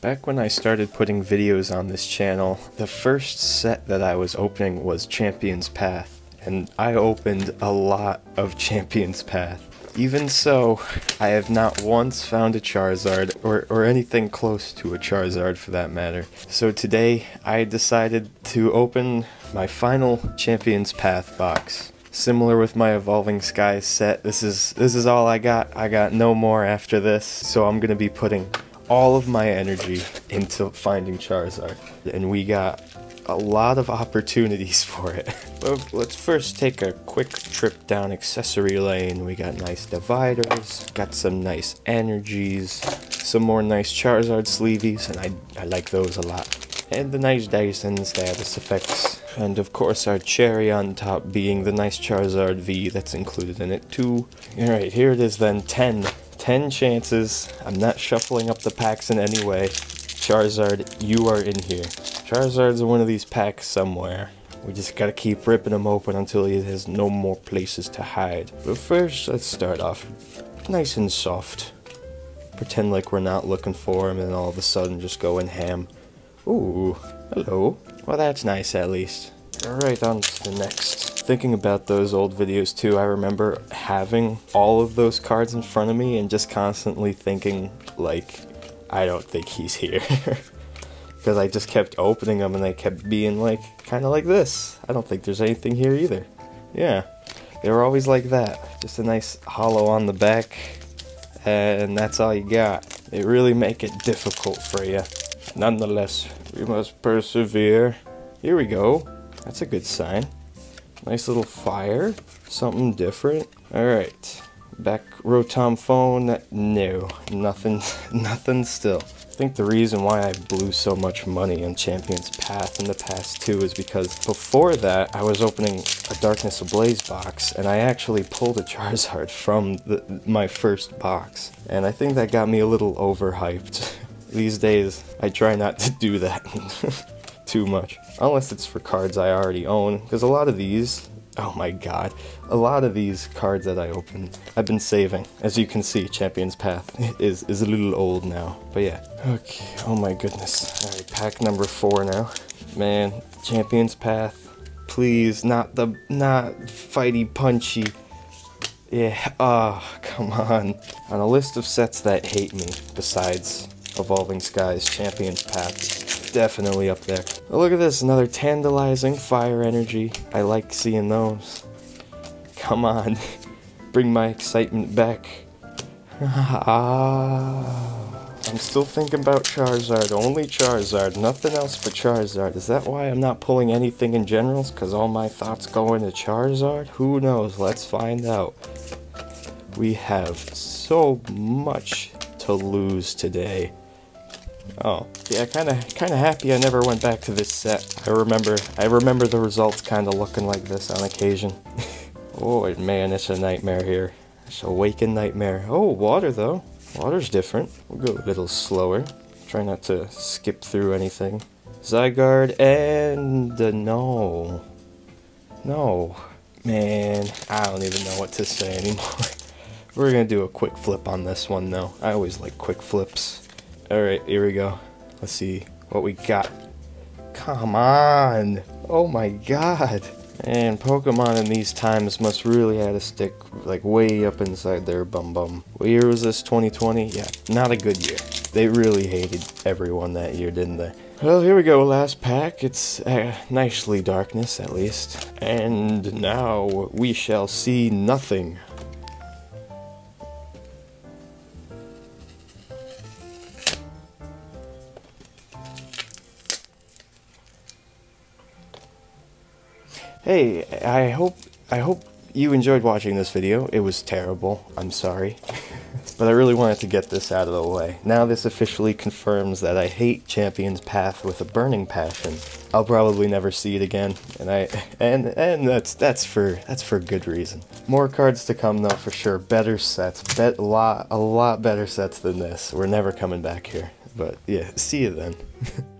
Back when I started putting videos on this channel, the first set that I was opening was Champion's Path, and I opened a lot of Champion's Path. Even so, I have not once found a Charizard, or, or anything close to a Charizard for that matter. So today, I decided to open my final Champion's Path box. Similar with my Evolving Skies set, this is this is all I got. I got no more after this, so I'm gonna be putting all of my energy into finding Charizard. And we got a lot of opportunities for it. Let's first take a quick trip down accessory lane. We got nice dividers, got some nice energies, some more nice Charizard sleeveys, and I, I like those a lot. And the nice Dyson status effects. And of course our cherry on top being the nice Charizard V that's included in it too. Alright, here it is then, 10 10 chances. I'm not shuffling up the packs in any way. Charizard, you are in here. Charizard's in one of these packs somewhere. We just gotta keep ripping him open until he has no more places to hide. But first, let's start off nice and soft. Pretend like we're not looking for him and all of a sudden just go in ham. Ooh, hello. Well, that's nice at least. Alright, on to the next thinking about those old videos too, I remember having all of those cards in front of me and just constantly thinking, like, I don't think he's here. Because I just kept opening them and they kept being like, kind of like this. I don't think there's anything here either. Yeah, they were always like that. Just a nice holo on the back, and that's all you got. They really make it difficult for you. Nonetheless, we must persevere. Here we go. That's a good sign. Nice little fire. Something different. Alright. Back Rotom phone. No. Nothing nothing still. I think the reason why I blew so much money on Champion's Path in the past two is because before that I was opening a Darkness Ablaze box and I actually pulled a Charizard from the, my first box. And I think that got me a little overhyped. These days I try not to do that. Too much. Unless it's for cards I already own, because a lot of these, oh my god, a lot of these cards that I open, I've been saving. As you can see, Champion's Path is, is a little old now, but yeah. Okay, oh my goodness. Alright, pack number four now. Man, Champion's Path, please, not the, not fighty punchy. Yeah, oh, come on. On a list of sets that hate me, besides Evolving Skies, Champion's Path, definitely up there. Look at this, another tantalizing fire energy. I like seeing those. Come on, bring my excitement back. I'm still thinking about Charizard, only Charizard, nothing else but Charizard. Is that why I'm not pulling anything in generals? Because all my thoughts go into Charizard? Who knows? Let's find out. We have so much to lose today. Oh, yeah, kind of kind of happy I never went back to this set. I remember I remember the results kind of looking like this on occasion. oh, man, it's a nightmare here. It's a waking nightmare. Oh, water, though. Water's different. We'll go a little slower. Try not to skip through anything. Zygarde and... Uh, no. No. Man, I don't even know what to say anymore. We're gonna do a quick flip on this one, though. I always like quick flips. Alright, here we go. Let's see what we got. Come on! Oh my god! And Pokemon in these times must really had a stick like way up inside their bum bum. What year was this? 2020? Yeah, not a good year. They really hated everyone that year, didn't they? Well, here we go, last pack. It's uh, nicely darkness, at least. And now we shall see nothing Hey, I hope I hope you enjoyed watching this video. It was terrible. I'm sorry. but I really wanted to get this out of the way. Now this officially confirms that I hate Champion's Path with a burning passion. I'll probably never see it again, and I and and that's that's for that's for a good reason. More cards to come though for sure. Better sets, bet a lot a lot better sets than this. We're never coming back here. But yeah, see you then.